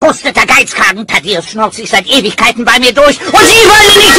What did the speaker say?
Frusteter Geizkragen, Thaddeus schnurrt sich seit Ewigkeiten bei mir durch und Sie wollen nicht!